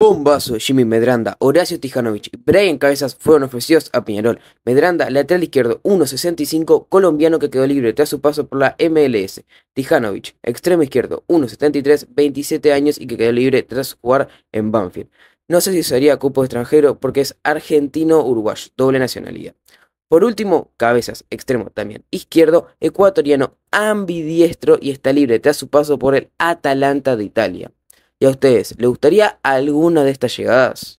Bombazo Jimmy Medranda, Horacio Tijanovic y Brian Cabezas fueron ofrecidos a Peñarol. Medranda, lateral izquierdo 1.65, colombiano que quedó libre tras su paso por la MLS. Tijanovic, extremo izquierdo 1.73, 27 años y que quedó libre tras jugar en Banfield. No sé si sería cupo extranjero porque es argentino-uruguayo, doble nacionalidad. Por último, Cabezas, extremo también izquierdo, ecuatoriano, ambidiestro y está libre tras su paso por el Atalanta de Italia. ¿Y a ustedes, les gustaría alguna de estas llegadas?